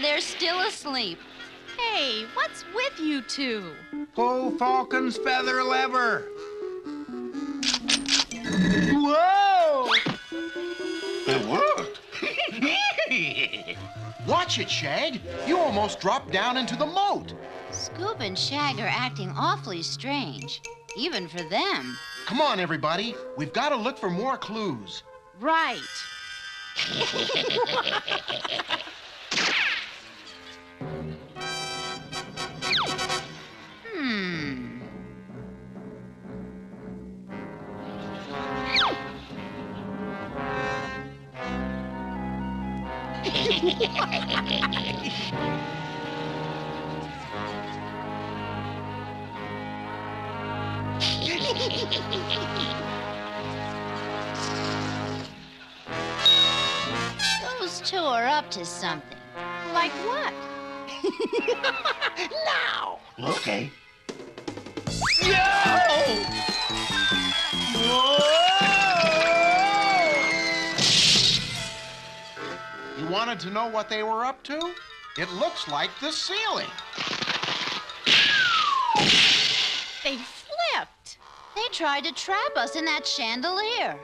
They're still asleep. Hey, what's with you two? Pull Falcon's feather lever. Whoa! It worked. Watch it, Shag. You almost dropped down into the moat. Scoob and Shag are acting awfully strange, even for them. Come on, everybody. We've got to look for more clues. Right. Those two are up to something. Like what? now! Okay. You wanted to know what they were up to? It looks like the ceiling. They flipped. They tried to trap us in that chandelier.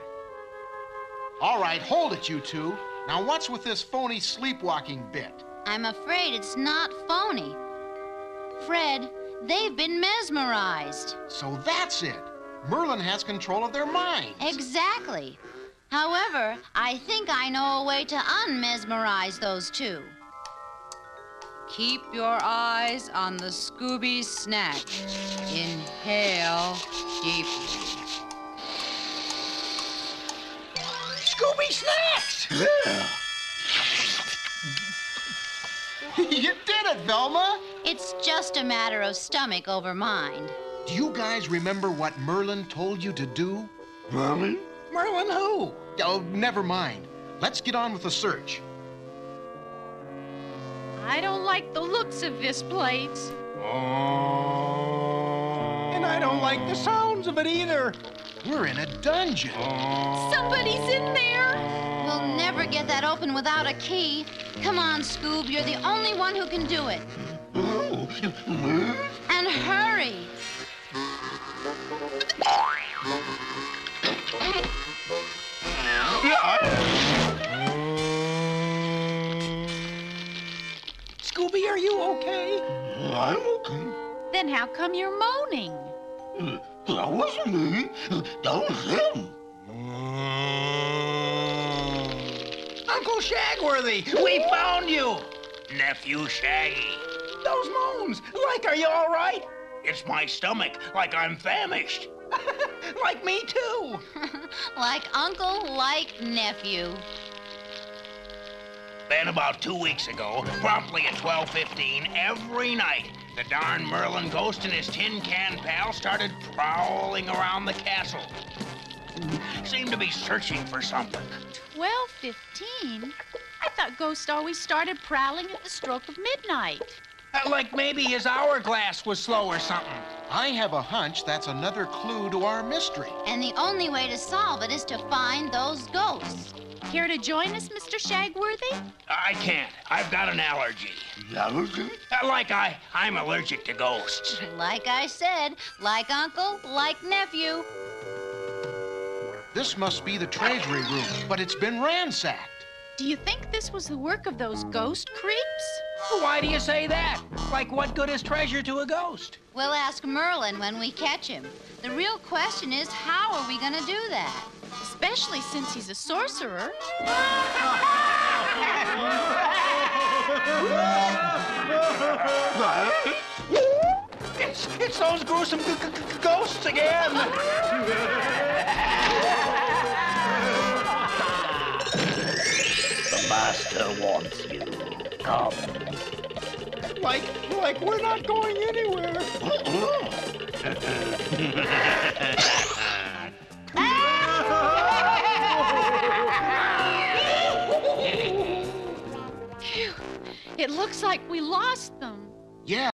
All right, hold it, you two. Now, what's with this phony sleepwalking bit? I'm afraid it's not phony. Fred, they've been mesmerized. So that's it. Merlin has control of their minds. Exactly. However, I think I know a way to unmesmerize those two. Keep your eyes on the Scooby snack. Inhale deeply. Scooby Snacks! Yeah. you did it, Velma! It's just a matter of stomach over mind. Do you guys remember what Merlin told you to do? Merlin? Merlin who? Oh, never mind. Let's get on with the search. I don't like the looks of this place. Oh. And I don't like the sounds of it either. We're in a dungeon. Oh. Somebody's in there. We'll never get that open without a key. Come on, Scoob, you're the only one who can do it. Oh. And hurry. Scooby, are you okay? I'm okay. Then how come you're moaning? Uh, that wasn't me. That was him. Mm. Uncle Shagworthy, we found you. Nephew Shaggy. Those moans. Like, are you all right? It's my stomach, like I'm famished. like me too. Like uncle, like nephew. Then about two weeks ago, promptly at 12:15 every night, the darn Merlin ghost and his tin can pal started prowling around the castle. Seemed to be searching for something. Twelve fifteen. I thought ghosts always started prowling at the stroke of midnight. Uh, like maybe his hourglass was slow or something. I have a hunch that's another clue to our mystery. And the only way to solve it is to find those ghosts. Care to join us, Mr. Shagworthy? I can't. I've got an allergy. Allergy? Uh, Like I, I'm allergic to ghosts. Like I said, like uncle, like nephew. This must be the treasury room, but it's been ransacked. Do you think this was the work of those ghost creeps? Why do you say that? Like, what good is treasure to a ghost? We'll ask Merlin when we catch him. The real question is, how are we gonna do that? Especially since he's a sorcerer. It's, it's those gruesome g- g- g- ghosts again. The master wants you. Come. like, like we're not going anywhere. It looks like we lost